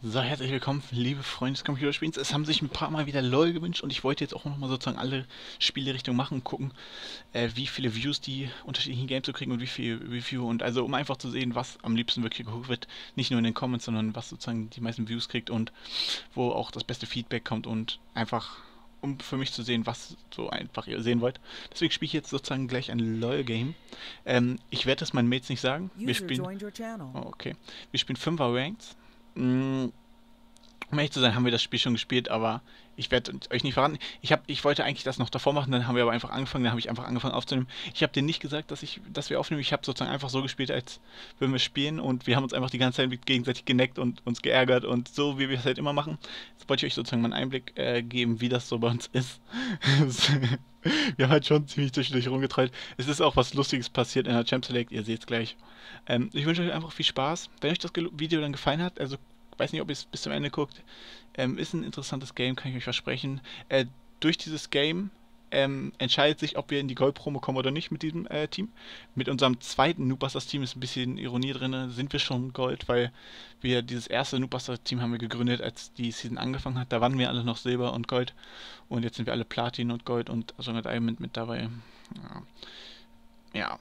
So, herzlich willkommen, liebe Freunde des Computerspiels. Es haben sich ein paar Mal wieder LOL gewünscht und ich wollte jetzt auch nochmal sozusagen alle Spielerichtungen machen und gucken, äh, wie viele Views die unterschiedlichen Games so kriegen und wie viel Review und also um einfach zu sehen, was am liebsten wirklich geguckt wird, nicht nur in den Comments, sondern was sozusagen die meisten Views kriegt und wo auch das beste Feedback kommt und einfach um für mich zu sehen, was so einfach ihr sehen wollt. Deswegen spiele ich jetzt sozusagen gleich ein LOL-Game. Ähm, ich werde es meinen Mates nicht sagen. Wir spielen. Oh, okay. Wir spielen 5er Ranks. Mm, um ehrlich zu sein, haben wir das Spiel schon gespielt, aber ich werde euch nicht verraten. Ich, hab, ich wollte eigentlich das noch davor machen, dann haben wir aber einfach angefangen, dann habe ich einfach angefangen aufzunehmen. Ich habe dir nicht gesagt, dass, ich, dass wir aufnehmen. Ich habe sozusagen einfach so gespielt, als würden wir spielen und wir haben uns einfach die ganze Zeit gegenseitig geneckt und uns geärgert und so, wie wir es halt immer machen. Jetzt wollte ich euch sozusagen mal einen Einblick äh, geben, wie das so bei uns ist. wir haben halt schon ziemlich zwischendurch rumgetreut. Es ist auch was Lustiges passiert in der Champ Select, ihr seht es gleich. Ähm, ich wünsche euch einfach viel Spaß. Wenn euch das Video dann gefallen hat, also weiß nicht, ob ihr es bis zum Ende guckt, ähm, ist ein interessantes Game, kann ich euch versprechen. Äh, durch dieses Game ähm, entscheidet sich, ob wir in die Gold-Promo kommen oder nicht mit diesem äh, Team. Mit unserem zweiten Noobusters-Team ist ein bisschen Ironie drin, sind wir schon Gold, weil wir dieses erste Noobusters-Team haben wir gegründet, als die Season angefangen hat. Da waren wir alle noch Silber und Gold und jetzt sind wir alle Platin und Gold und sogar Diamond mit dabei. Ja, ja.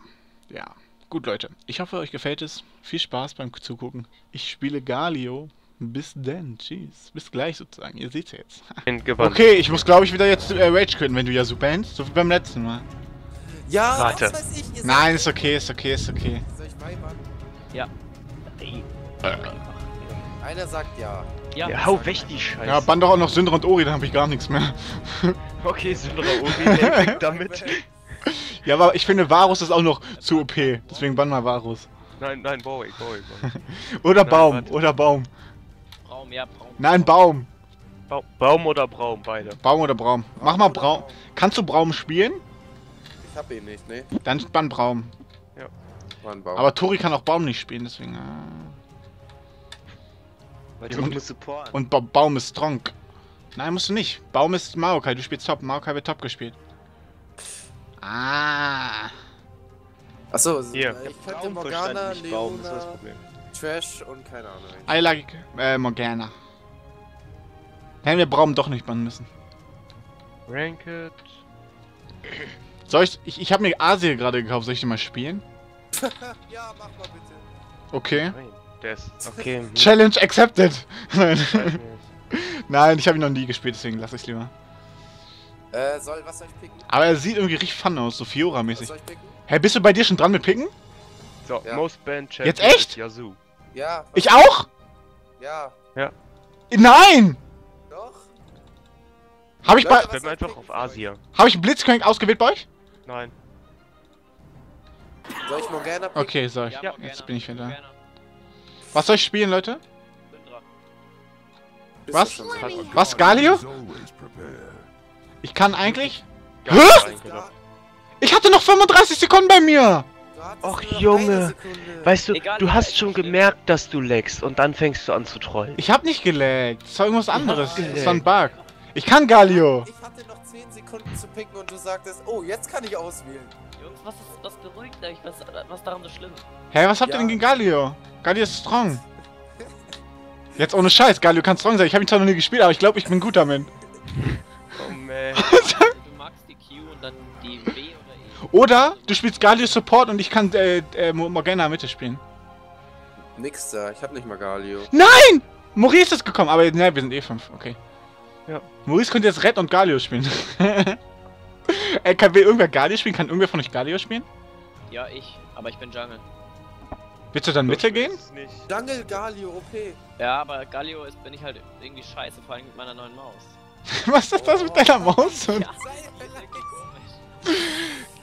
ja. Gut, Leute. Ich hoffe, euch gefällt es. Viel Spaß beim Zugucken. Ich spiele Galio. Bis denn, tschüss. Bis gleich sozusagen. Ihr seht's jetzt. okay, ich muss glaube ich wieder jetzt äh, Rage quitten, wenn du ja so bannst. So wie beim letzten Mal. Ja, Warte. was weiß ich. Nein, ist okay, ist okay, ist okay. Soll ich mal Ja. Einer sagt ja. Ja, ja hau weg die Scheiße. Ja, bann doch auch noch Syndra und Ori, dann habe ich gar nichts mehr. okay, Syndra Ori, damit. Ja, aber ich finde Varus ist auch noch zu OP. Deswegen bann mal Varus. Nein, nein, Bowie, Bowie. oder nein, Baum, warte. oder Baum. Baum, ja, Baum. Nein, Baum. Ba Baum oder Braum, beide. Baum oder Braum. Mach mal Braum. Kannst du Braum spielen? Ich hab ihn nicht, ne? Dann bann Braum. Ja. Bann Baum. Aber Tori kann auch Baum nicht spielen, deswegen. Äh... Weil Tori muss supporten. Und ba Baum ist strong. Nein, musst du nicht. Baum ist Maokai, du spielst Top. Maokai wird Top gespielt. Ah. Achso, Hier. ich könnte Morgana, Leona, Trash und keine Ahnung. I like äh, Morgana. Hätten wir Braum doch nicht bannen müssen. Ranked. Soll ich. Ich, ich habe mir Asia gerade gekauft, soll ich den mal spielen? ja, mach mal bitte. Okay. Nein, der ist. Okay. Challenge accepted! Nein. Nein, ich habe ihn noch nie gespielt, deswegen lass ich lieber. Äh, soll, was soll ich picken? Aber er sieht irgendwie richtig fun aus, so Fiora-mäßig. Was soll ich picken? Hey, bist du bei dir schon dran mit picken? So, ja. Most Band Champion Jetzt echt? Yazoo. Ja. Ich auch? Ja. Ja. Nein! Doch. Hab ich bei. Ich bin einfach auf Asia. Hab ich einen Blitzcrank ausgewählt bei euch? Nein. Soll ich Morgana picken? Okay, soll ich. Ja, Jetzt bin ich wieder. Was soll ich spielen, Leute? Was? Was, Galio? Ich kann eigentlich. Hä? Ich hatte noch 35 Sekunden bei mir! Och Junge, weißt du, Egal, du hast schon gemerkt, dass du leckst und dann fängst du an zu trollen. Ich hab nicht geleckt, das war irgendwas anderes. Das war ein Bug. Ich kann Galio! Ich hatte noch 10 Sekunden zu picken und du sagtest, oh, jetzt kann ich auswählen. Jungs, was, ist, was beruhigt euch? Was, was daran so schlimm? Hä, hey, was habt ihr denn gegen Galio? Galio ist strong. Jetzt ohne Scheiß, Galio kann strong sein. Ich habe ihn zwar noch nie gespielt, aber ich glaube, ich bin gut damit. Oh man. Oder du spielst Galio Support und ich kann äh, äh, Morgana Mitte spielen. Nix da, ich hab nicht mal Galio. Nein! Maurice ist gekommen, aber ne, wir sind eh 5, okay. Ja. Maurice könnte jetzt Red und Galio spielen. Ey, kann will irgendwer Galio spielen? Kann irgendwer von euch Galio spielen? Ja, ich, aber ich bin Jungle. Willst du dann Mitte gehen? Jungle Galio, OP. Ja, aber Galio ist, bin ich halt irgendwie scheiße, vor allem mit meiner neuen Maus. Was ist das mit deiner Maus? Ja.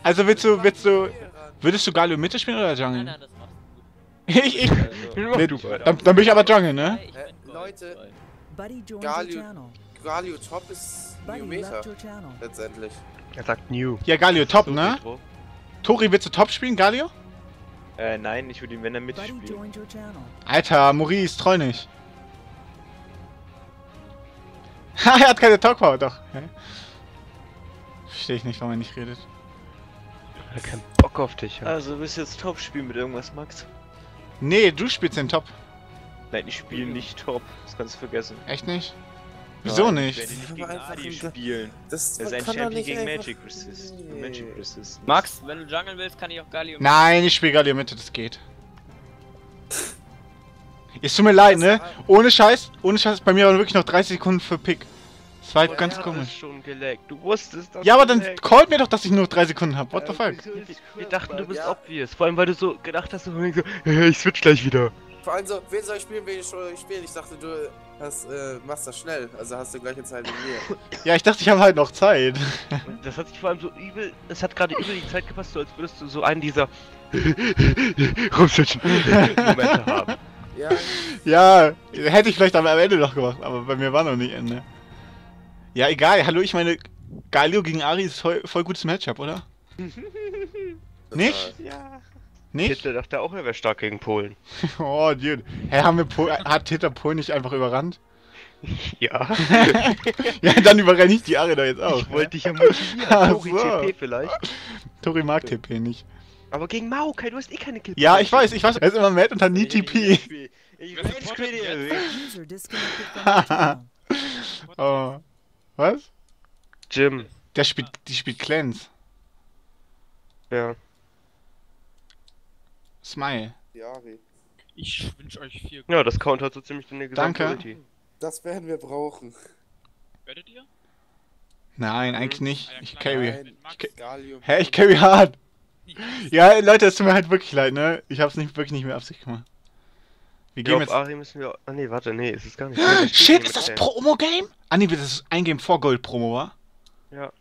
Also willst du, willst du, würdest du Galio Mitte spielen oder Jungle? Nein, nein, das machst du gut. ich, ich, also, nee, du, dann, dann, bin ich aber Jungle, ne? Äh, Leute, Galio, Galio Top ist New Meta, letztendlich. Er sagt New. Ja, Galio Top, ne? Tori, willst du Top spielen, Galio? Äh, nein, ich würde ihn, wenn er mitspielen. Alter, Maurice, treu nicht. Ha, er hat keine Talkpower, doch. Verstehe ich nicht, warum er nicht redet. Hat keinen Bock auf dich. Ja. Also, du willst jetzt Top spielen mit irgendwas, Max? Nee, du spielst den Top. Nein, ich spiele nicht top. Das kannst du vergessen. Echt nicht? Wieso Nein, nicht? Ich werde nicht gegen Adi spielen. Das Er ist ein Champion gegen Magic Resist. Nee. Magic Resist. Max, wenn du jungeln willst, kann ich auch Galio Nein, ich spiele Galio Mitte, das geht. Es tut mir leid, ne? Ohne Scheiß, ohne Scheiß, bei mir waren wirklich noch 30 Sekunden für Pick. Das war Ja, ganz komisch. schon geleckt. Du wusstest das. Ja, aber dann callt mir doch, dass ich nur noch 3 Sekunden habe. What the fuck? Wir, wir dachten, du bist Ja. obvious. Vor allem, weil du so gedacht hast, so, so ich switch gleich wieder. Vor allem so, wen soll ich spielen, wen soll ich spielen? Ich dachte, du hast, äh, machst das schnell, also hast du gleiche Zeit wie mir. Ja, ich dachte, ich habe halt noch Zeit. Und das hat sich vor allem so übel, es hat gerade übel die Zeit gepasst, so als würdest du so einen dieser rumswitchen Momente haben. Ja, Ja, hätte ich vielleicht am Ende noch gemacht, aber bei mir war noch nicht Ende. Ja, egal. Hallo, ich meine, Galio gegen Ari ist voll, voll gutes Matchup, oder? Nicht? Ja. Nicht? Hitler dachte auch, er wäre stark gegen Polen. Oh, dude. Hä, haben wir Pol hat Hitler Polen nicht einfach überrannt? Ja. Ja, dann überrenne ich die Ari doch jetzt auch. Ich wollte dich ja motivieren. Tori so. TP vielleicht. Tori mag TP nicht. Aber gegen Maokai, du hast eh keine Kills. Ja, ich weiß, ich weiß. Er ist immer mad und hat nie TP. Ich jetzt? User disconnected from your channel. Oh. Was? Jim. Der spielt, die spielt Clans. Ja. Smile. Yari. Ich wünsche euch viel Ja, das countert so ziemlich deine Danke. Gesamtquality. Das werden wir brauchen. Werdet ihr? Nein, eigentlich nicht. Ich carry. Nein, ca-. Hä, ich carry hard. Ja, Leute, es tut mir halt wirklich leid, ne? Ich hab's nicht, wirklich nicht mehr Absicht gemacht. Wir gehen glaube, jetzt. Ari müssen wir. Ah, nee, warte, nee, ist es gar nicht. Nee, Shit, ist das. Promo-Game? Ah, nee, das ist ein Game vor Gold-Promo, wa? Ja.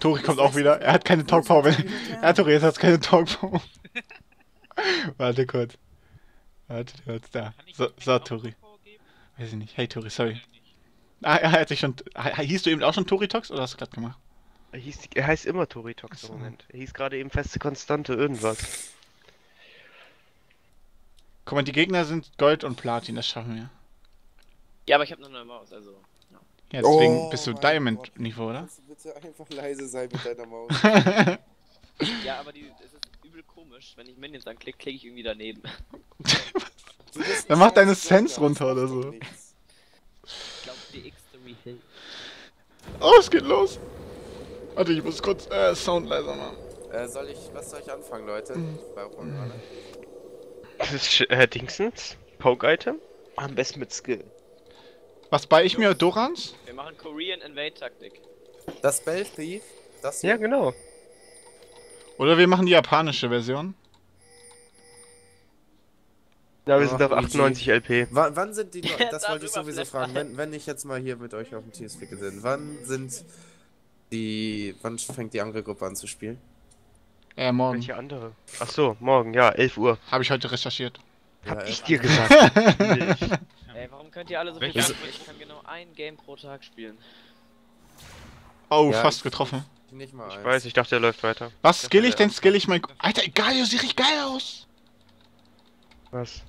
Tori kommt auch wieder. Er hat keine Talk-Power. Ja, Tori, jetzt hat keine Talk-Power. Warte kurz. Warte kurz, da. So, so Tori. Weiß ich nicht. Hey, Tori, sorry. Ja. Ah, er hat sich schon. Hieß du eben auch schon Tori Tox oder hast du gerade gemacht? Er, hieß, er heißt immer Tori Tox im. Moment. Er hieß gerade eben feste Konstante irgendwas. Guck mal, die Gegner sind Gold und Platin, das schaffen wir. Ja, aber ich habe noch eine Maus, also. Ja, deswegen Oh bist du. Diamond-Niveau, oder? Kannst du bitte einfach leise sein mit deiner Maus? Ja, aber die, es ist übel komisch. Wenn ich Minions anklicke, klicke ich irgendwie daneben. Dann mach deine Sense runter oder macht so. Ich glaube, DX3 hilft. oh, es geht los. Warte, ich muss kurz äh, Sound leiser machen. Äh, soll ich, was soll ich anfangen, Leute? Mhm. Ich brauche gerade. Das ist äh, Dingsens. Poke-Item. Am besten mit Skill. Was bei ich mir? Dorans? Wir machen Korean Invade Taktik. Das Bell Thief, das hier. Ja, genau. Oder wir machen die japanische Version? Ja, wir Ach, sind auf Luigi. 98 LP. Wann, wann sind die, Ja, das wollte ich sowieso fragen, wenn, wenn ich jetzt mal hier mit euch auf dem Teamspeak bin, wann sind die, wann fängt die andere Gruppe an zu spielen? Äh, morgen. Welche andere? Ach so, morgen, ja, 11 Uhr. Habe ich heute recherchiert. Hab Ja, ich äh, dir gesagt. Nicht. Ey, warum könnt ihr alle so viel Welche-? Ich kann genau ein Game pro Tag spielen. Oh, Ja, fast ich- getroffen. Nicht mal Ich eins. weiß, ich dachte, er läuft weiter. Was skill ich denn? Skill ich mein. Alter, Galio sieht richtig geil aus. Was?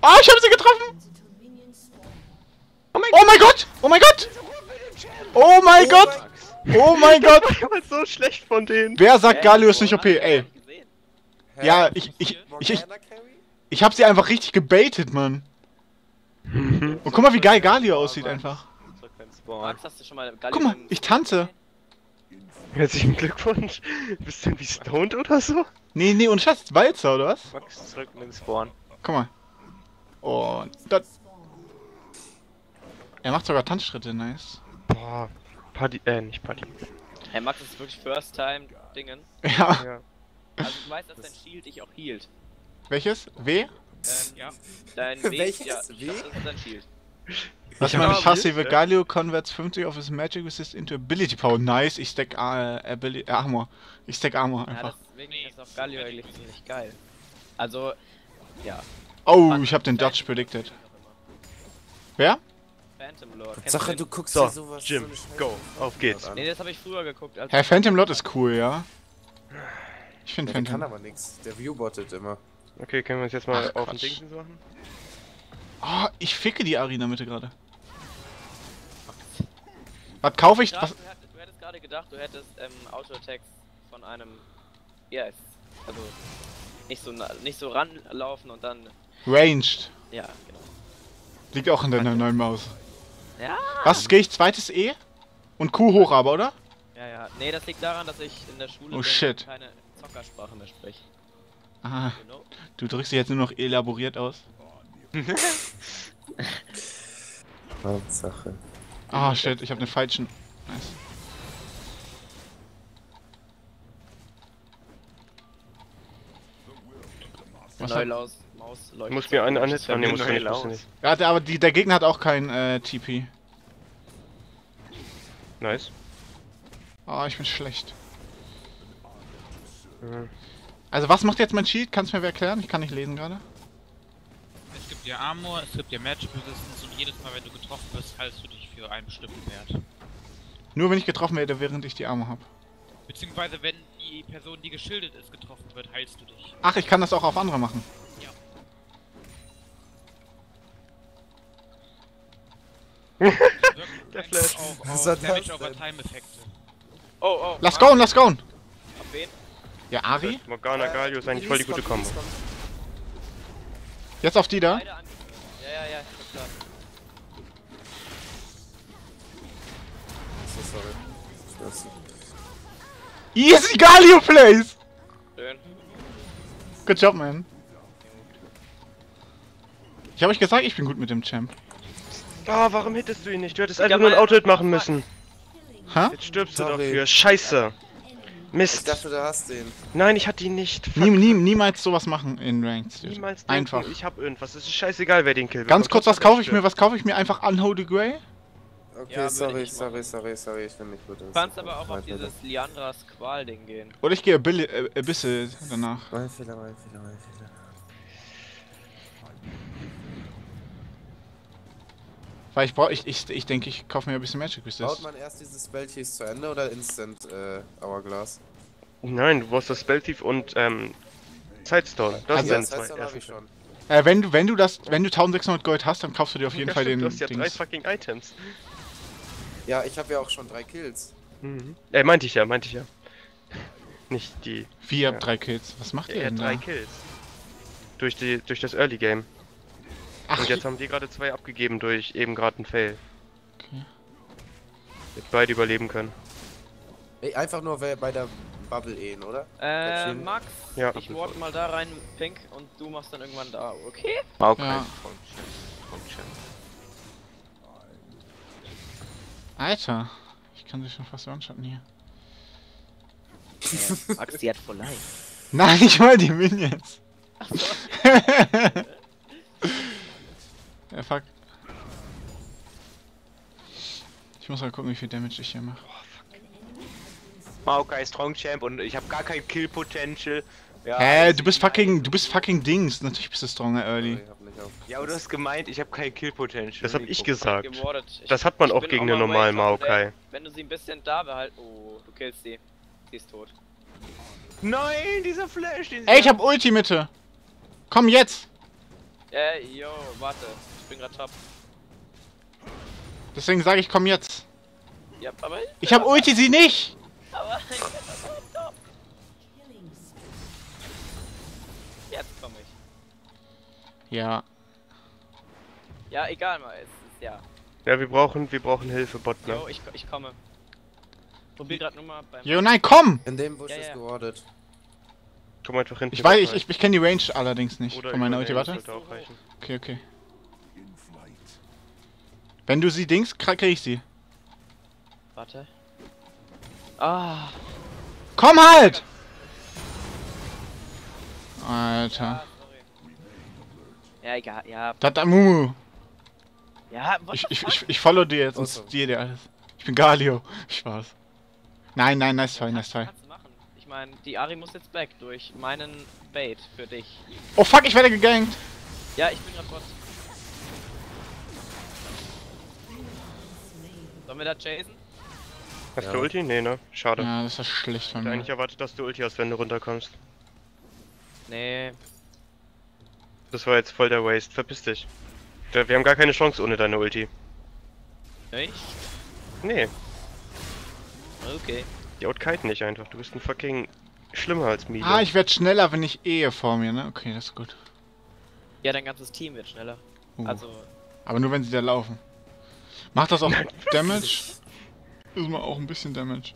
Ah, ich habe sie getroffen. Oh mein Gott! Oh mein Gott! Oh mein Gott! Oh mein Gott! Ich war so schlecht von denen. Wer sagt? Galio ist nicht OP? Ey, ja, ich, ich, ich, ich, ich hab sie einfach richtig gebaitet, Mann. Und guck mal, wie geil Galio aussieht einfach. Max, hast du schon mal Galio Guck mal, ich tanze. Herzlichen Glückwunsch. Bist du irgendwie stoned oder so? Nee, nee, und Schatz, Walzer, oder was? Max, zurück in den Spawn. Guck mal. Und das. Er macht sogar Tanzschritte, nice. Boah. Party, äh, nicht Party. Hey, Max, das ist wirklich First Time Dingen. Ja. Ja. Also du weißt, dass dein Shield dich auch healt. Welches? W? Ähm, Ja. Dein W, Welches ja, W? das ist dein Shield. Was Ich meine hab- passive Ja. Galio converts 50 of his Magic Resist into Ability Power. Nice, ich stack äh, Ability, äh, Armor. Ich stack Armor Ja, einfach. deswegen ist auf Galio eigentlich ziemlich geil. Also, ja. Oh, ich hab den Dodge predicted. Wer? Phantom Lord. Kennst Sache, du guckst So, sowas Jim, so go, auf geht's. Nee, das habe ich früher geguckt. Als Herr Phantom Lord ist cool, ja. Ich finde Ja, der kann Phantom. aber nichts. Der Viewbottet immer. Okay, können wir uns jetzt mal Ach, auf den. Dingsens machen? Oh, ich ficke die Arena Mitte gerade. Was kaufe ich? Was? du, hättest, du hättest gerade gedacht, du hättest ähm, Auto-Attacks von einem. Ja, es- also. Nicht so, na- nicht so ranlaufen und dann. Ranged. Ja, genau. Liegt auch in deiner neuen Maus. Ja. Was, gehe ich zweites E? Und Q hoch aber, oder? Ja, ja. Nee, das liegt daran, dass ich in der Schule Oh, shit. keine Zockersprache mehr spreche. Ah, You know? du drückst dich jetzt nur noch elaboriert aus. Hauptsache. Ah, shit, ich habe den falschen. Nice. Was Neulaus, Du leuchtet. musst mir einen an. anhitzen. Ah, nee, musst du nicht, musst du nicht. ja, der, aber die, der Gegner hat auch kein äh, TP. Nice. Ah, ich bin schlecht. Mhm. Also was macht jetzt mein Shield? Kannst du mir wer erklären? Ich kann nicht lesen gerade. Es gibt ja Armor, es gibt ja Magic Resistance und jedes Mal, wenn du getroffen wirst, heilst du dich für einen bestimmten Wert. Nur wenn ich getroffen werde, während ich die Arme habe. Beziehungsweise, wenn die Person, die geschildert ist, getroffen wird, heilst du dich. Ach, ich kann das auch auf andere machen. Der Flash. Auch Was auf hat das Damage over Time Effekte. Oh, oh. Lass go, lass go! Auf wen? Ja, Ari? Morgana Galio ist eigentlich voll die gute Kombo. Jetzt auf die da. Ja, ja, ja, ist klar. So, sorry. Ich nicht. Easy Galio Plays! Schön. Good job, man. Ich habe euch gesagt, ich bin gut mit dem Champ. Ah, warum hittest du ihn nicht? Du hättest Ich einfach nur ein Auto-Hit machen müssen. Hä? Jetzt stirbst du Sorry. dafür. Scheiße. Ich Mist. dachte, du hast den. Nein, ich hatte ihn nicht. Fuck. Nie, nie, niemals sowas machen in Ranked. Niemals denken, Einfach. ich hab irgendwas. Es ist scheißegal, wer den Kill Ganz kurz, was kaufe ich mir? Was kaufe ich mir? Einfach Unholy Grey? Okay, Ja, sorry, ich sorry, sorry, sorry, ich bin nicht gut. Du kannst aber auch auf dieses Liandras Qual-Ding gehen. Oder ich gehe Abyssal danach. Mein Fehler, mein Fehler, mein Fehler. Weil ich brauche, ich, ich, ich denke, ich kaufe mir ein bisschen Magic Baut Resist. man erst dieses Spellcheese zu Ende oder Instant äh, Hourglass? Nein, du brauchst das Spelltief und ähm, Sidestone. Das Also- sind das zwei ich schon. Äh, wenn du, wenn du das, wenn du 1600 Gold hast, dann kaufst du dir auf jeden ja, Fall stimmt, den Du hast ja drei Dings. fucking Items. Ja, ich habe ja auch schon drei Kills. Mhm. Äh, meinte ich ja, meinte ich ja. Nicht die. Wie, ihr habt Ja. drei Kills. Was macht ihr Er denn hat drei da? Kills. Durch, die, durch das Early Game. Ach, Und jetzt haben die gerade zwei abgegeben durch eben gerade einen Fail. Okay. Jetzt beide überleben können. Ey, einfach nur bei der Bubble ehen, oder? Äh. Max, Ja. ich warte mal da rein, Pink, und du machst dann irgendwann da, okay? Okay. Ja. Alter. Ich kann sich schon fast one-shotten hier. Ja, Max, die hat voll. Nein, ich mal die Minions. ja, fuck. Ich muss mal gucken, wie viel Damage ich hier mache. Maokai Strong Champ und ich habe gar kein Kill Potential. Ja, Hä, du bist ist- fucking, du bist fucking Dings. Natürlich bist du stronger early. Ja, aber du hast gemeint, ich habe kein Kill Potential. Das hab ich gesagt. Das hat man ich auch gegen den normalen Maokai. Wenn du sie ein bisschen da behältst. Oh, du killst sie. Sie ist tot. Nein, dieser Flash. Dieser Ey, ich hab Ulti Mitte. Komm jetzt. Äh, yo, warte. Ich bin grad top. Deswegen sage ich, komm jetzt. Ja, aber. Ich hab Ulti sie nicht. Aber ich bin top. Jetzt komm ich. Ja. Ja, egal mal. Es ist ja. Ja, wir brauchen, wir brauchen Hilfe, Bot, ne? Yo, ich, ich komme. Probier grad nur mal beim. Jo, nein, komm. In dem Busch Ja, ist ja. gewordet. Komm einfach hinten. Ich weiß, ich, ich, ich kenne die Range allerdings nicht Oder von meiner Ulti. Warte. Okay, okay. Wenn du sie dings, krieg ich sie. Warte. Ah. Komm halt! Alter. Ja, egal. Ja. Tata Mumu. Ja, what Ich, ich, ich, ich follow dir jetzt und Awesome. dir dir alles. Ich bin Galio. Spaß. Nein, nein, nice try, nice try. Ich meine, die Ari muss jetzt back durch meinen Bait für dich. Oh fuck, ich werde gegankt. Ja, ich bin grad Bot. Sollen wir da chasen? Hast Ja. du Ulti? Nee, ne? Schade. Ja, das ist schlecht von Ich hätte eigentlich mir. erwartet, dass du Ulti hast, wenn du runterkommst. Nee. Das war jetzt voll der Waste. Verpiss dich. Wir haben gar keine Chance ohne deine Ulti. Echt? Nee, Okay. die outkiten nicht einfach. Du bist ein fucking schlimmer als Milo. Ah, ich werde schneller, wenn ich ehe vor mir, ne? Okay, das ist gut. Ja, dein ganzes Team wird schneller. Uh. Also, Aber nur wenn sie da laufen. Macht das auch Damage? Ist mal auch ein bisschen Damage.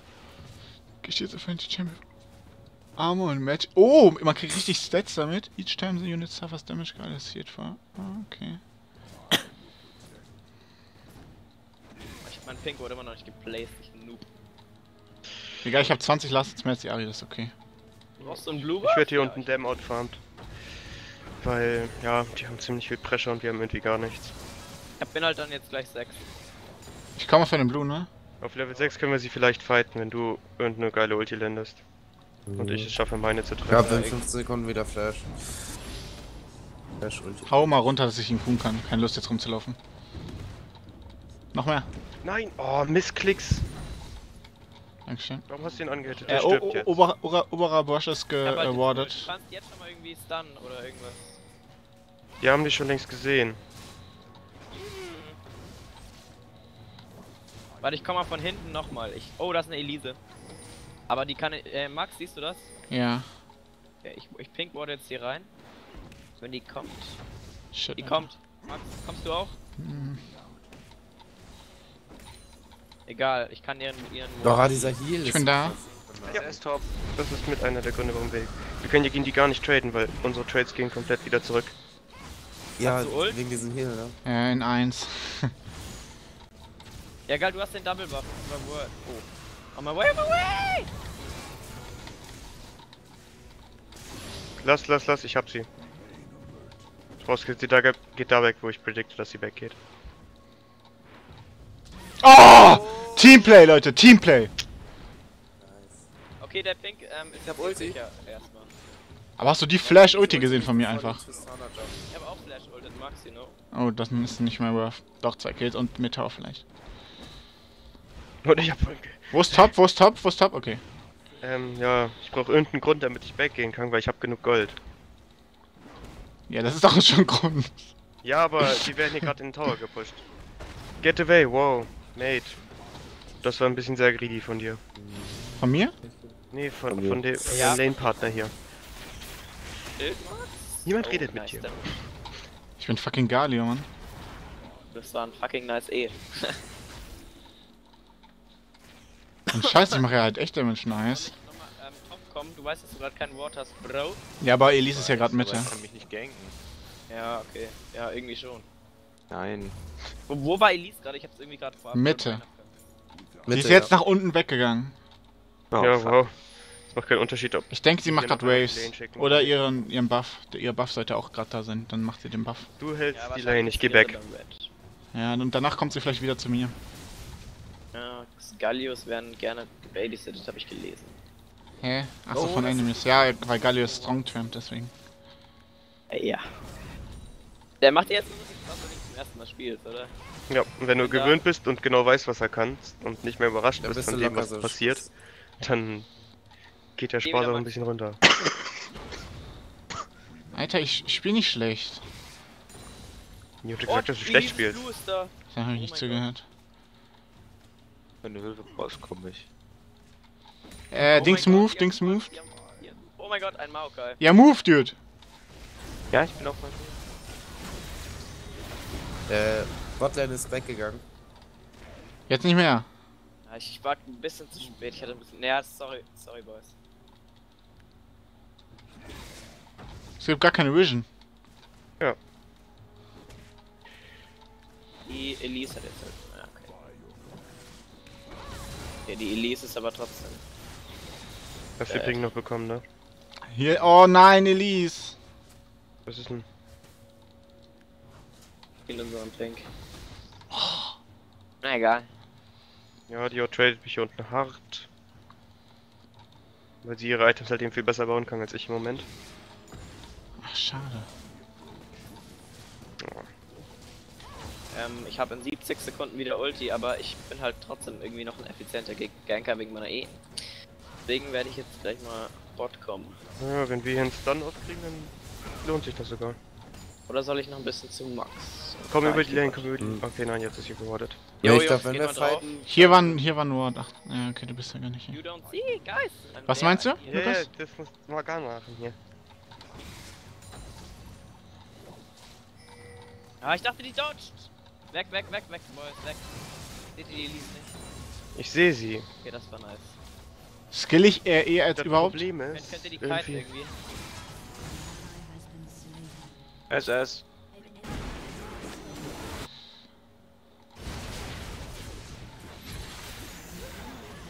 Gesteht auf Fantasy Champion. Armor und Match. Oh, man kriegt richtig Stats damit. Each time the unit suffers damage guided hit for. Ah, okay. ich, mein Pink wurde immer noch nicht geplaced, ich Noob. Egal, ich habe 20 Last mehr als die Ari, das ist okay. Brauchst du einen Blue Ich werde hier Ja, unten Dam outfarmt. Weil, ja, die haben ziemlich viel Pressure und wir haben irgendwie gar nichts. Ich bin halt dann jetzt gleich 6. Ich komme auf einen Blue, ne? Auf Level 6 können wir sie vielleicht fighten, wenn du irgendeine geile Ulti landest. Und ich es schaffe, meine zu Ja, treffen. in 15 Sekunden wieder Flash. Flash Ulti. Hau mal runter, dass ich ihn tun kann. Keine Lust jetzt rumzulaufen. Noch mehr. Nein! Oh, Missklicks! Dankeschön. Warum hast du ihn angehittet? Äh, Der o stirbt jetzt. ober ober oberer Bosch ist Ja, geawardet. kannst jetzt schon mal irgendwie stunnen oder irgendwas. Die haben dich schon längst gesehen. Warte, ich komme mal von hinten nochmal. Ich. Oh, das ist eine Elise. Aber die kann. Äh, Max, siehst du das? Ja. Ja, ich, ich pinkward jetzt hier rein. Wenn die kommt. Shit. Die Alter. kommt. Max, kommst du auch? Hm. Egal, ich kann ihren. ihren Doch, dieser Heal Ich ist bin da. Ja, ist top. Das ist mit einer der Gründe, warum wir... Wir können ja gegen die gar nicht traden, weil unsere Trades gehen komplett wieder zurück. Ja, wegen diesem Heal, ne? Ja, in 1. Ja, geil, du hast den Double Buff. Oh. On my way, on my way! Lass, lass, lass, ich hab sie. Rauskillt sie da, geht da weg, wo ich predikte, dass sie weggeht. Oh! Teamplay, Leute, Teamplay! Okay, der Pink ähm, ist hab Ulti. sicher erstmal. Aber hast du die Flash-Ulti gesehen von mir einfach? Ich habe auch Flash ulted Max, you know. Oh, das ist nicht mehr worth. Doch, zwei Kills und Meteor vielleicht. Und ich hab Wo ist Top? Wo ist Top? Wo ist Top? Okay. Ähm, ja, ich brauche irgendeinen Grund, damit ich weggehen kann, weil ich habe genug Gold. Ja, das ist doch schon ein Grund. Ja, aber die werden hier gerade in den Tower gepusht. Get away, wow, mate. Das war ein bisschen sehr greedy von dir. Von mir? Nee, von, Von von, dem Ja. Lane-Partner hier. Niemand Oh, redet mit nice, dir. dann. Ich bin fucking Galio, Mann. Das war ein fucking nice E. Und scheiße, ich mache ja halt echt Damage nice. Nochmal, ähm, Tom, komm, du weißt, dass du gerade kein Wort hast, Bro. Ja, aber Elise ist ja gerade Mitte. Ich kann mich nicht ganken. Ja, okay. Ja, irgendwie schon. Nein. Wo, wo war Elise gerade? Ich hab's irgendwie gerade vor. Mitte. Die Mitte, ist jetzt ja. nach unten weggegangen. Oh, ja, fuck. wow. Es macht keinen Unterschied, ob... Ich denke, sie macht gerade Waves. Oder ihren, ihren Buff. Der- Ihr Buff sollte auch gerade da sein. Dann macht sie den Buff. Du hältst Ja, die Lane, ich geh Red. Ja, und danach kommt sie vielleicht wieder zu mir. Ja, Gallios werden gerne gebabysittet, habe ich gelesen. Hä? Achso, Oh, von Enemies. Ja, weil Galio ist Strong Tramp, deswegen. Äh, ja. Der macht dir jetzt nur so viel Spaß, wenn du zum ersten Mal spielst, oder? Ja, und wenn du Ja. gewöhnt bist und genau weißt, was er kann und nicht mehr überrascht bist bist von dem, was so. passiert, dann geht der Spaß auch ein bisschen runter. Alter, ich spiele nicht schlecht. Ich hab gesagt, dass du schlecht spielst. Da. Habe ich Oh nicht mein zugehört. Wenn du Hilfe brauchst, komm ich. Äh, Oh Dings Gott, move, Dings move. Oh mein Gott, ein Maokai. Ja, move, dude. Ja, ich bin auf meinem Weg. Äh, Botlane ist weggegangen. Jetzt nicht mehr. Ja, ich, war ein bisschen zu spät. Ich hatte ein bisschen. Naja, sorry, sorry, Boys. Es gibt gar keine Vision. Die Elise hat jetzt halt. Ja, die Elise ist aber trotzdem. Hast du Äh. Ping noch bekommen, ne? Hier, oh nein, Elise. Was ist denn? In unserem Pink. Na egal. Ja, die tradet mich hier unten hart. Weil sie ihre Items halt eben viel besser bauen kann als ich im Moment. Ach, schade. Ähm, ich habe in 70 Sekunden wieder Ulti, aber ich bin halt trotzdem irgendwie noch ein effizienter Ganker wegen meiner E. Deswegen werde ich jetzt gleich mal Bot kommen. Ja, wenn wir hier einen Stun aufkriegen, dann lohnt sich das sogar. Oder soll ich noch ein bisschen zu Max? Komm über die Lane, komm über die... Mhm. Okay, nein, jetzt ist sie gewartet. Ja, ich glaube, wenn wir fighten. Hier waren, hier waren nur. Ach, ja, okay, du bist ja gar nicht You hier. don't see, Was meinst du, Lukas? das muss mal gar machen hier. Ah, ich dachte, die dodged. Weg, weg, weg, weg, Boys, weg. Seht ihr die Elise nicht? Ich sehe sie. Okay, das war nice. Skill ich eher eh als Das überhaupt? Problem Wenn ist, könnt ihr die irgendwie, irgendwie. SS.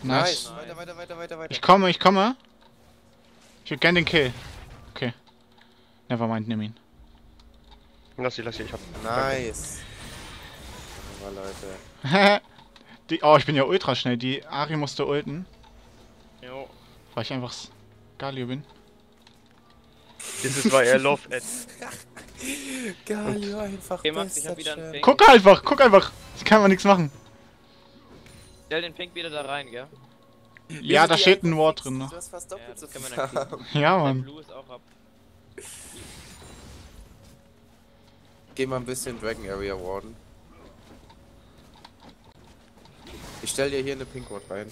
Nice. Nice. Weiter, weiter, weiter, weiter, weiter. Ich komme, ich komme. Ich würde gerne den Kill. Okay. Nevermind, nimm ihn. lass sie, lass sie, ich hab. Nice. Aber Leute. Die, oh, ich bin ja ultra schnell. Die Ari musste ulten, Jo. weil ich einfach Galio bin. Das ist, weil er Love Ad. Geil, einfach Okay, Max, ich hab wieder einen. Pink. Guck einfach, guck einfach. Ich kann mal nichts machen. Stell den Pink wieder da rein, gell? Ja, da steht ein fix. drin noch. Du hast fast Ja, doppelt das so viel Farben. Ja, Mann. Blue ist auch ab. Geh mal ein bisschen Dragon Area Warden. Ich stell dir hier eine Pink Ward rein.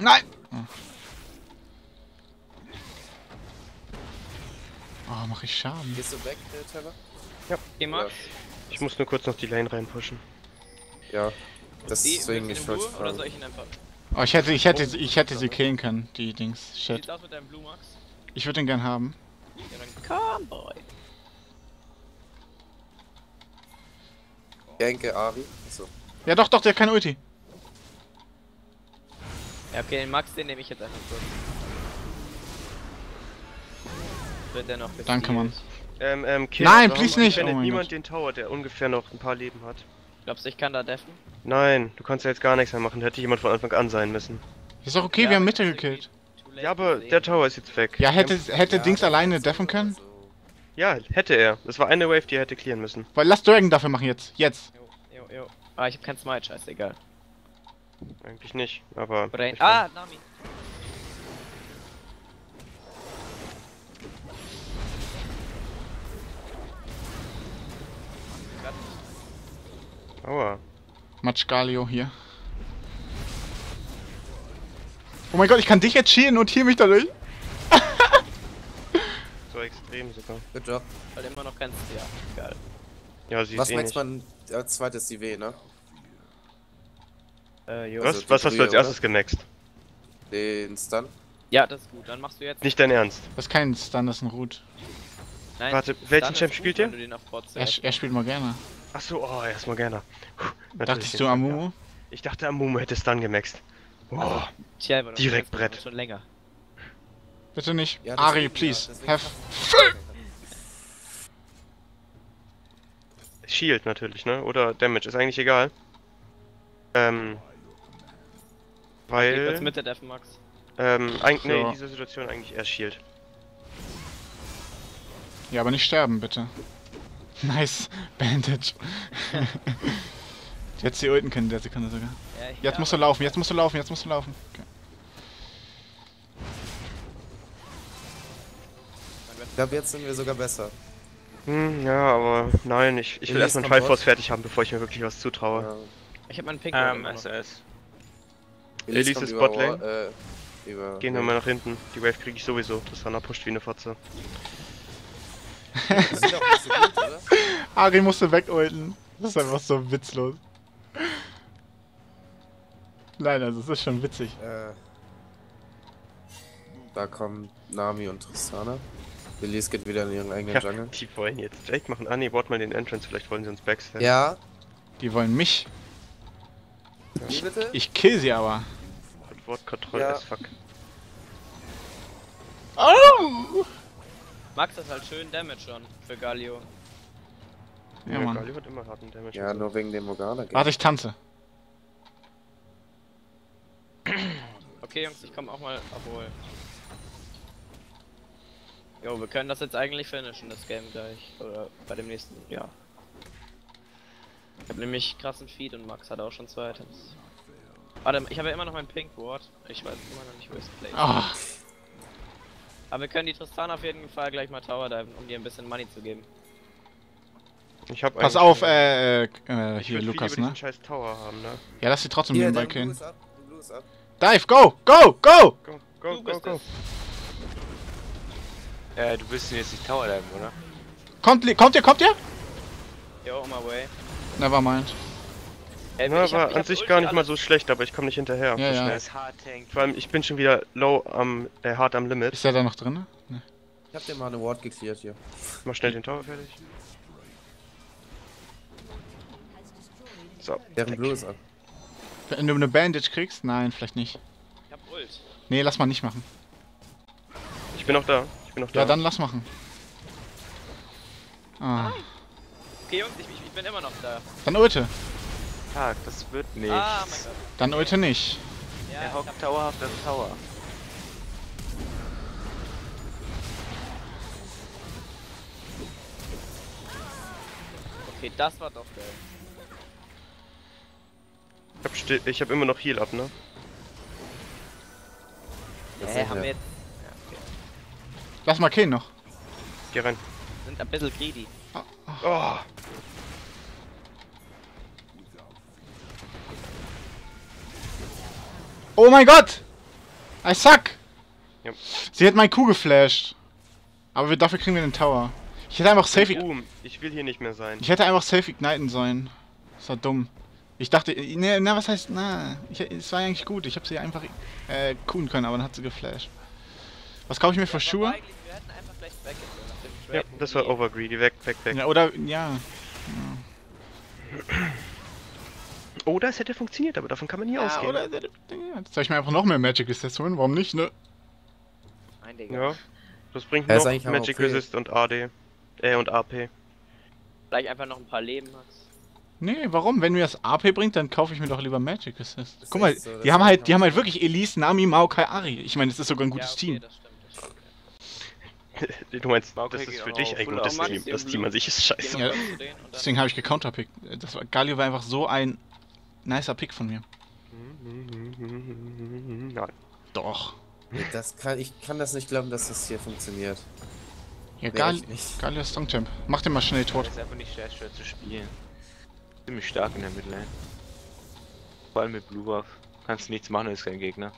Nein! Oh, mach ich Schaden. Gehst du weg, äh, Trevor? Okay, Max. Ich muss nur kurz noch die Lane reinpushen. Ja. Deswegen ich du den wollte Blue oder soll ich ihn einfach... Oh, ich hätte, ich hätte, ich hätte sie killen können, die Dings. Wie Shit. aus mit deinem Blue, Max? Ich würde den gern haben. Ja, dann come, boy. Genke Ari. Achso. Ja, doch, doch, der hat keine Ulti. Ja, okay, den Max, den nehme ich jetzt einfach kurz. Wird der noch Danke, Mann. Ähm, ähm, Kill, Nein, please nicht. Oh mein niemand Gott. den Tower, der ungefähr noch ein paar Leben hat. Glaubst du, ich kann da deffen? Nein, du kannst ja jetzt gar nichts mehr machen. Hätte jemand von Anfang an sein müssen. Ist doch okay, Ja, wir haben aber Mitte gekillt. Ja, aber der. Tower ist jetzt weg. Ja, hätte, hätte Ja, Dings alleine deffen können? Ja, hätte er. Das war eine Wave, die er hätte clearen müssen. Weil lass Dragon dafür machen jetzt. Jetzt. Jo, jo, jo. Ah, ich hab kein Smite, scheißegal. Eigentlich nicht, aber. Brain. ich Ah, Nami. Aua. Match Galio hier. Oh mein Gott, ich kann dich jetzt schielen und heal mich dadurch. So extrem sogar. Good job. Weil immer noch kein... Ja, geil. Ja, sie Was ist eh meinst nicht. man als zweites die W, ne? Äh, jo. Was, Also was hast du als erstes gemaxt? Den Stun? Ja, das ist gut. Dann machst du jetzt... Nicht dein Ernst. Das ist kein Stun, das ist ein Root. Nein, Warte, welchen ist Champ spielt ihr? du den auf Bot Er, er spielt mal gerne. Achso, oh, erstmal gerne. Puh, natürlich Dachtest du Stun, Amumu? ja. Ich dachte, Amumu hätte dann gemaxt. Oh, Tja, aber das Direkt ist Brett. Schon länger. Bitte nicht. Ja, Ari, please. ja, Have. Shield natürlich, ne? Oder Damage, ist eigentlich egal. Ähm. Weil. mit der Def Max. Ähm, eigentlich, nee, So. in dieser Situation eigentlich erst Shield. Ja, aber nicht sterben, bitte. Nice. Bandage. jetzt die ulten können in der Sekunde sogar. Ja, Jetzt ja, musst du laufen, jetzt musst du laufen, jetzt musst du laufen. Okay. Ich glaube, jetzt sind wir sogar besser. Hm, ja, aber nein, ich, ich will erstmal Triforce fertig haben, bevor ich mir wirklich was zutraue. Ja. Ich hab meinen Pink Ähm, noch. SS. Elise ist Botlane. Äh, über. Gehen wir mal nach hinten. Die Wave kriege ich sowieso. Das Runner pusht wie eine Fotze. Das sieht auch nicht so gut, oder? Ari musste wegulten. Das ist einfach so witzlos. Nein, also es ist schon witzig. Äh, da kommen Nami und Tristana. Elise geht wieder in ihren eigenen Ja, Jungle. die wollen jetzt Jake machen. Ah nee, wart mal den Entrance, vielleicht wollen sie uns backstab. Ja, Die wollen mich. Wie bitte? Ich kill sie aber. Und Wort Control Ja. as fuck. Oh! Max ist halt schön Damage schon für Galio. Ja, Mann. Galio hat immer harten Damage. Ja, nur wegen dem Morgana. Warte, ich tanze. Okay, Jungs, ich komme auch mal. Obwohl. Jo, wir können das jetzt eigentlich finishen, das Game gleich. Oder bei dem nächsten, ja. Ich hab nämlich krassen Feed und Max hat auch schon zwei Items. Warte, ich habe ja immer noch mein Pink Ward. Ich weiß immer noch nicht, wo es playt. Oh, Aber wir können die Tristan auf jeden Fall gleich mal Tower diven, um dir ein bisschen Money zu geben. Ich hab Pass auf, äh, äh, Ich hier, Lukas, ne? scheiß Tower haben, ne? Ja, lass sie trotzdem Hier, nebenbei killen. Dive, go, go, go! Go, go, Du go, bist go. Äh, du willst jetzt nicht Tower diven, oder? Kommt, kommt ihr, kommt ihr? Yo, on my way. Nevermind. Ey, Na, ich war an sich gar nicht mal so schlecht, aber ich komme nicht hinterher. Ja, so ja. Schnell. Vor allem, ich bin schon wieder low am, äh, hart am Limit. Ist der da noch drin? Ne. Ich hab dir mal eine Ward geklärt hier. Mach schnell den Tower fertig. So, Deren Blue ist ab. Wenn du eine Bandage kriegst? Nein, vielleicht nicht. Ich hab Ult. Nee, lass mal nicht machen. ich bin noch da. Ich bin noch da. Ja, dann lass machen. Ah, Okay, Jungs, ich, ich, ich bin immer noch da. dann ulte. Tag, das wird nichts. Ah, mein Gott. Dann ulte nicht. Ja, Er hockt dauerhaft am Tower. okay, das war doch geil. Ich hab, still, ich hab immer noch Heal ab, ne? Jetzt Hä, sind haben wir wir. jetzt... Ja, okay. Lass mal killen noch. Geh rein. Sind ein bisschen greedy. Oh, Oh mein Gott! I suck! Ja. Sie hat mein Kuh geflasht. Aber wir, dafür kriegen wir den Tower. Ich hätte einfach safe... Boom. Ich will hier nicht mehr sein. Ich hätte einfach safe igniten sollen. Das war dumm. Ich dachte, ne, na, was heißt, na, ich, es war eigentlich gut. Ich habe sie einfach äh, kuhen können, aber dann hat sie geflasht. Was kaufe ich mir für Schuhe? Wir hätten einfach gleich dem Ja, das war overgreedy. Weg, weg, weg. Ja, oder, ja. Oh, das hätte funktioniert, aber davon kann man nie ja ausgehen. oder, ja, jetzt soll ich mir einfach noch mehr Magic Resist holen, warum nicht, ne? Nein, Digga. Ja. Das bringt Ja, ist noch Magic okay. Resist und AD. Äh, und AP. Vielleicht einfach noch ein paar Leben, Max. Nee, warum? Wenn mir das AP bringt, dann kaufe ich mir doch lieber Magic Resist. Ist Guck mal, echt so, das die haben halt, die haben halt wirklich Elise, Nami, Maokai, Ari. Ich meine, das ist sogar ein gutes ja, okay, Team. Das stimmt, das stimmt. Du meinst, Maokai das ist für dich ein gutes. Team. Das Team an sich ist scheiße. Ja. Deswegen habe ich gecounterpickt. Das war, Galio war einfach so ein nicer Pick von mir. Nein. Doch. Das kann, ich kann das nicht glauben, dass das hier funktioniert. Ja, Gal. Galio ist Strongchamp. Mach den mal schnell tot. ist einfach nicht schwer, schwer zu spielen. Ziemlich stark in der Midlane. Vor allem mit Blue Buff. Kannst nichts machen, ist kein Gegner.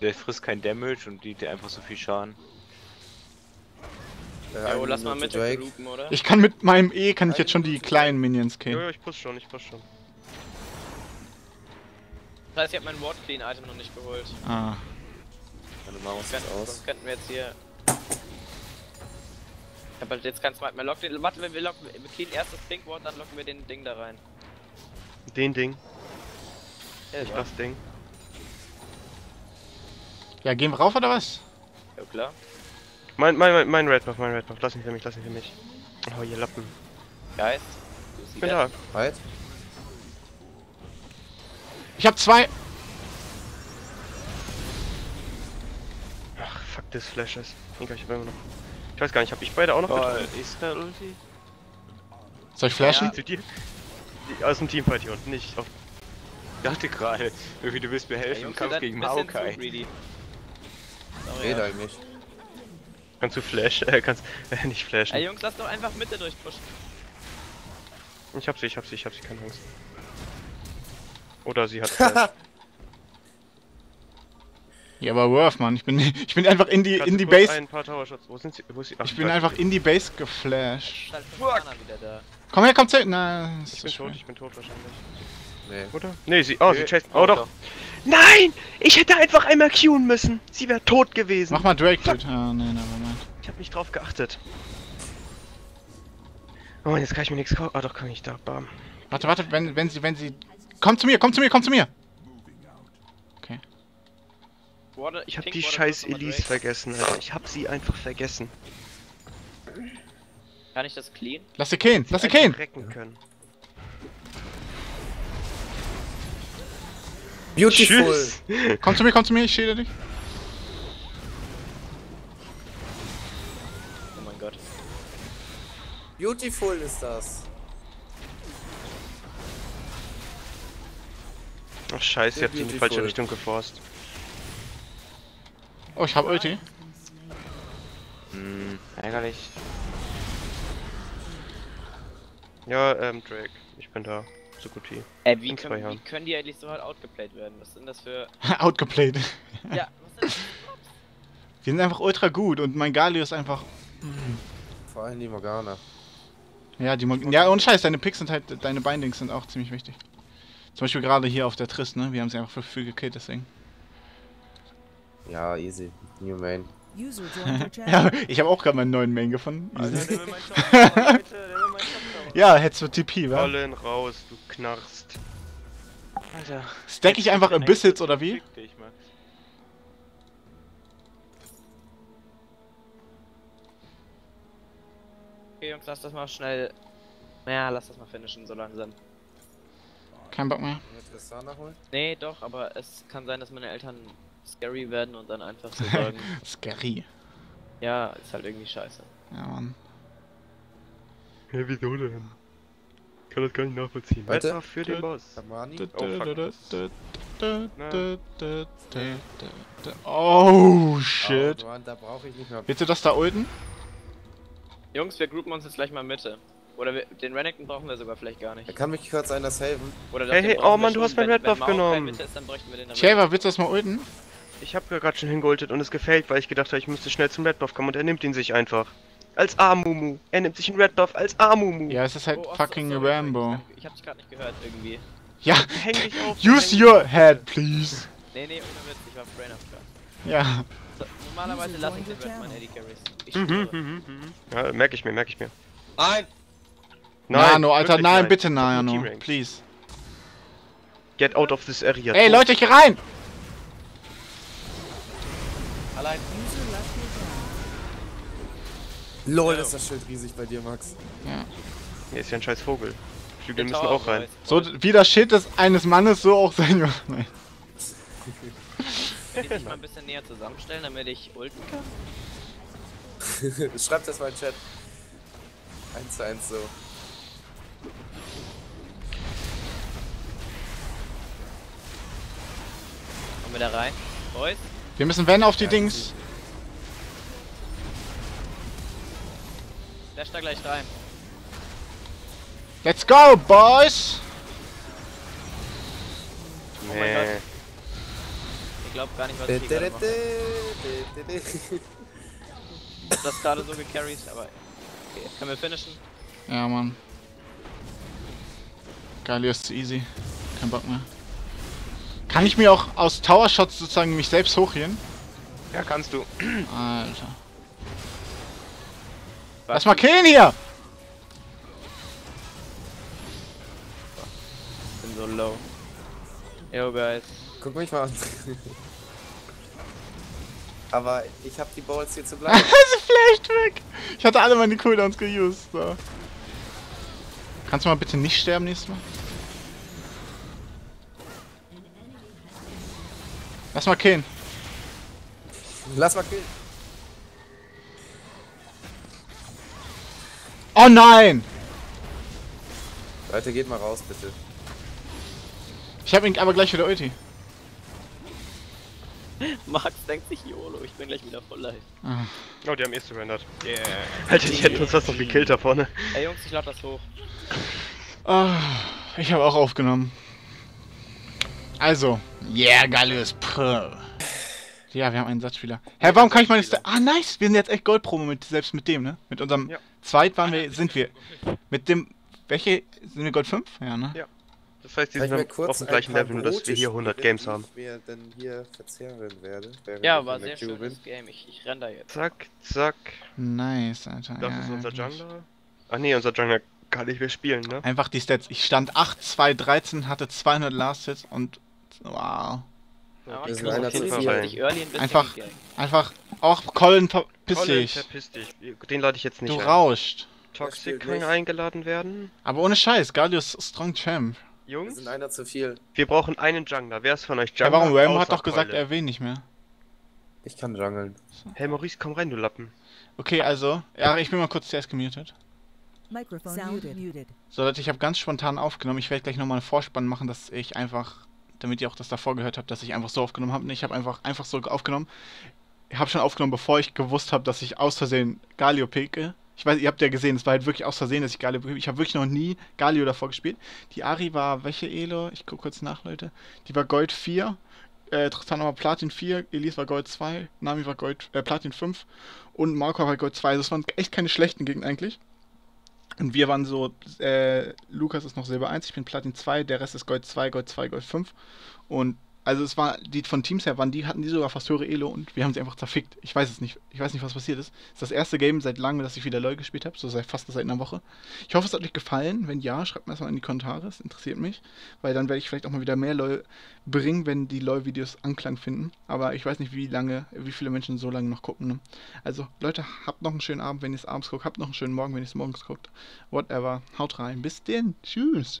Der frisst kein Damage und die dir einfach so viel Schaden. Äh, Jo, lass mal mit groupen, oder? Ich kann mit meinem E, kann ich jetzt schon die kleinen Minions killen. Jojo, ich push schon, ich push schon. Das heißt, ich habe mein Ward Clean Item noch nicht geholt. Ah. Meine Maus ist Könnten, aus. sonst könnten wir jetzt hier. Ich hab halt jetzt kein Smite mehr. Lock den. Warte, wir, wir locken. Wir clean erst das Pink Ward, dann locken wir den Ding da rein. Den Ding, Ja, nicht das Ding. Ja, gehen wir rauf oder was? ja klar. Mein, mein, mein, mein Red noch, mein Red noch. Lass ihn für mich, lass ihn für mich. Oh, ihr Lappen. Geist. Ich bin da. Halt. Ich habe zwei. Ach, fuck this Flashes. Egal, ich hab immer noch. Ich weiß gar nicht, hab ich beide auch noch getroffen? ist der Ulti? Soll ich flashen? Zu dir? Aus dem Teamfight hier unten, nicht auf. Ich dachte gerade, irgendwie du willst mir helfen im Kampf gegen Maokai. Sorry, Red ja. eigentlich. Kannst du Flash, äh, kannst, äh, nicht flashen. Ey Jungs, lass doch einfach Mitte durchpushen. Ich hab sie, ich hab sie, ich hab sie, keine Angst. Oder sie hat Flash. Ja, aber Worth, Mann. Ich bin, ich bin einfach in die, Kannst in die Base. Ein paar Tower Shots. Wo sind sie? Wo ist sie? Ach, Ich bin einfach in die Base geflasht. Halt da. Komm her, komm zu. Na, Ich bin tot, ich bin tot wahrscheinlich. Nee. Oder? Nee, sie. Oh, sie Nee, chased. auch Oh doch. Nein! Ich hätte einfach einmal queuen müssen. Sie wäre tot gewesen. Mach mal Drake, Dude. Ah, nee, nevermind. Ich hab nicht drauf geachtet. Oh, jetzt kann ich mir nichts kaufen. Ah, doch, kann ich da. Bam. Warte, warte, wenn, wenn sie, wenn sie. Komm zu mir, komm zu mir, komm zu mir! Water, Ich hab die Water scheiß Elise vergessen, Alter. Ich hab sie einfach vergessen. Kann ich das clean? Lass sie killen, lass sie recken können. Beautiful! Tschüss! Komm zu mir, komm zu mir, ich schäle dich. Oh mein Gott. Beautiful ist das. Ach scheiße, ihr habt in die falsche. Richtung geforst. Oh, ich hab Ulti. Hm, ärgerlich. Ja, ähm, Drake. Ich bin da. So gut wie. Ey, wie können, wie können die eigentlich so hart outgeplayt werden? Was sind das für. Outgeplayt. Ja, was ist Wir sind einfach ultra gut und mein Galio ist einfach. Vor allem die Morgana. Ja, die Mo- ja, und Scheiß, deine Picks sind halt, deine Bindings sind auch ziemlich wichtig. Zum Beispiel gerade hier auf der Trist, ne? Wir haben sie einfach für viel gekillt, deswegen. Ja, easy. New Main. Ja, ich habe auch gerade meinen neuen Main gefunden. Alter, Ja, hättest du TP, wa? Colin, raus, du knarrst. Alter. Stack ich einfach Abyssals oder wie? Dich, Max. Okay, Jungs, lass das mal schnell. Naja, lass das mal finishen, so langsam. Kein Bock mehr. Mit Tristana holen? Nee, doch, aber es kann sein, dass meine Eltern scary werden und dann einfach so sagen, Scary. ja, ist halt irgendwie scheiße. Ja, Mann. Ja, wieso denn? Kann das gar nicht nachvollziehen. Warte. Weiter für den Boss. Oh, Oh, shit. Ich mehr. Willst du das da ulten? Jungs, wir groupen uns jetzt gleich mal Mitte. Oder wir, den Renekton brauchen wir sogar vielleicht gar Da nicht. kann mich kurz einer saven. Oder Hey, hey, oh Mann, du hast meinen Red Buff genommen. Ist, Shaver, willst du das mal ulten? Ich hab gerade schon hingoltet und es gefällt, weil ich gedacht habe, ich müsste schnell zum Red Buff kommen und er nimmt ihn sich einfach. Als Amumu. Er nimmt sich einen Red Buff als Amumu. Ja, es ist halt Oh, oh, fucking sorry, Rambo. Ich, ich hab dich gerade nicht gehört irgendwie. Ja, Häng dich auf. use your head, please. Nee, nee, ohne Witz, ich war Brain. Ja. So, normalerweise lasse ich den your Red meine channel. Eddie Carries. Ich Mhm, schwöre. mhm, mhm. Ja, merk ich mir, merk ich mir. Nein! Nano, Alter, wirklich nein, bitte Ich Nano. Please. Get out of this area. Ey, Leute, hier rein! Allein. User left your channel. LOL, ist das Schild riesig bei dir, Max. Ja. Hier ist ja ein scheiß Vogel. Flügel müssen auch rein. So, wie das Schild des eines Mannes, so auch sein. Nein. Wenn die sich mal ein bisschen näher zusammenstellen, damit ich ulten kann? Schreibt das mal in den Chat. 1 zu 1 so. Kommen wir da rein? Boys? Wir müssen wenn auf die Dings. Dash da gleich rein. Let's go, boys! mein Nee. Gott. Ich glaube gar nicht, was ich hier gerade mache. Ich hab das gerade so gecarried, aber... Okay, können wir finishen? Ja, Mann. Galio ist zu easy. Kein Bock mehr. Kann ich mir auch aus Tower Shots sozusagen mich selbst hochhielen? Ja, kannst du. Alter. Lass mal killen hier! bin so low. Yo, guys. Guck mich mal an. Aber ich hab die Balls hier zu bleiben. Sie flasht weg! Ich hatte alle meine Cooldowns geused. So. Kannst du mal bitte nicht sterben nächstes Mal? Lass mal killen. Lass mal killen. Oh nein! Leute, geht mal raus, bitte. Ich hab ihn aber gleich wieder Ulti. Max denkt sich YOLO, ich bin gleich wieder voll live. Ah. Oh, die haben eh surrendert. Yeah. Alter, die hätten uns das noch gekillt da vorne. Ey Jungs, ich lade das hoch. Ah, ich habe auch aufgenommen. Also, yeah, Gallius Pro. Ja, wir haben einen Satzspieler. Hä, warum kann ich meine... Sta ah, nice, wir sind jetzt echt Goldpromo mit, selbst mit dem, ne? Mit unserem Ja. Zweit waren wir, sind wir. Mit dem... Welche? Sind wir Gold 5? Ja, ne? Ja. Das heißt, die sind auf kurz dem gleichen Level, nur dass wir hier 100 spielen, Games haben. ich mir dann hier verzehren werde. Ja, ich war sehr Queue schönes Game. Ich, ich renn da jetzt. Zack, zack. Nice, Alter. Das ja, ist unser Jungler. Ach nee, unser Jungler kann nicht mehr spielen, ne? Einfach die Stats. Ich stand 8, 2, 13, hatte 200 Last Hits und... Wow. Ja, Wir sind einer zu viel. Einfach-. Einfach... Auch Colin, verpiss Colin, dich. verpiss dich. Den lade ich jetzt nicht Du ein. rauscht. Toxic kann nicht. eingeladen werden. Aber ohne Scheiß, Gallius Strong Champ. Wir Jungs, sind einer zu viel. wir brauchen einen Jungler. Wer ist von euch Jungler? Ja, warum? Rambo hat doch gesagt, Keule? er will nicht mehr. Ich kann jungeln. Hey Maurice, komm rein, du Lappen. Okay, also... Ja, ich bin mal kurz zuerst gemutet. Microphone muted. muted. So, Leute, ich habe ganz spontan aufgenommen. Ich werde gleich nochmal einen Vorspann machen, dass ich einfach, damit ihr auch das davor gehört habt, dass ich einfach so aufgenommen habe. Ich habe einfach, einfach so aufgenommen. Ich habe schon aufgenommen, bevor ich gewusst habe, dass ich aus Versehen Galio picke. Ich weiß, ihr habt ja gesehen, es war halt wirklich aus Versehen, dass ich Galio Ich habe wirklich noch nie Galio davor gespielt. Die Ari war welche Elo? Ich gucke kurz nach, Leute. Die war Gold 4. Äh, Tristana war Platin 4, Elise war Gold 2, Nami war Gold, äh, Platin 5 und Marco war Gold 2. Das waren echt keine schlechten Gegner eigentlich. Und wir waren so, äh, Lukas ist noch Silber 1, ich bin Platin 2, der Rest ist Gold 2, Gold 2, Gold 5. Und also es war, die von Teams her waren, die hatten die sogar fast höhere Elo und wir haben sie einfach zerfickt. Ich weiß es nicht. Ich weiß nicht, was passiert ist. Es ist das erste Game seit langem, dass ich wieder LoL gespielt habe, so seit fast seit einer Woche. Ich hoffe, es hat euch gefallen. Wenn ja, schreibt mir das mal in die Kommentare. Es interessiert mich. Weil dann werde ich vielleicht auch mal wieder mehr LoL bringen, wenn die LoL-Videos Anklang finden. Aber ich weiß nicht, wie lange, wie viele Menschen so lange noch gucken. Ne? Also, Leute, habt noch einen schönen Abend, wenn ihr es abends guckt. Habt noch einen schönen Morgen, wenn ihr es morgens guckt. Whatever. Haut rein. Bis denn. Tschüss.